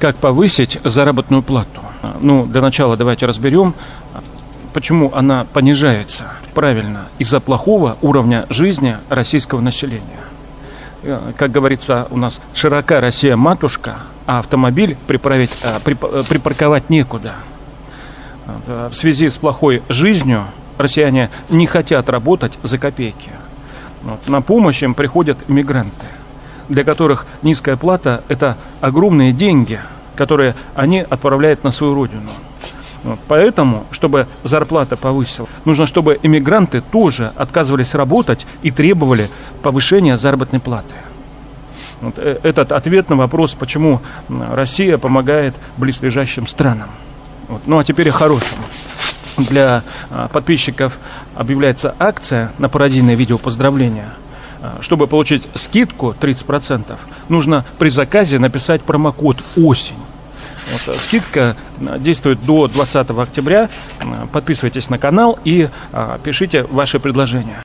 Как повысить заработную плату? Ну, для начала давайте разберем, почему она понижается. Правильно, из-за плохого уровня жизни российского населения. Как говорится, у нас широка Россия матушка, а автомобиль приправить, припарковать некуда. В связи с плохой жизнью россияне не хотят работать за копейки. Вот. На помощь им приходят мигранты, для которых низкая плата – это огромные деньги, которые они отправляют на свою родину. Поэтому, чтобы зарплата повысилась, нужно, чтобы иммигранты тоже отказывались работать и требовали повышения заработной платы. Вот э, этот ответ на вопрос, почему Россия помогает близлежащим странам. Вот. Ну а теперь о хорошем для а, подписчиков объявляется акция на пародийное видео поздравления. А, чтобы получить скидку 30%, нужно при заказе написать промокод «Осень». Вот, а, скидка действует до 20 октября. Подписывайтесь на канал и пишите ваши предложения.